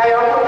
I also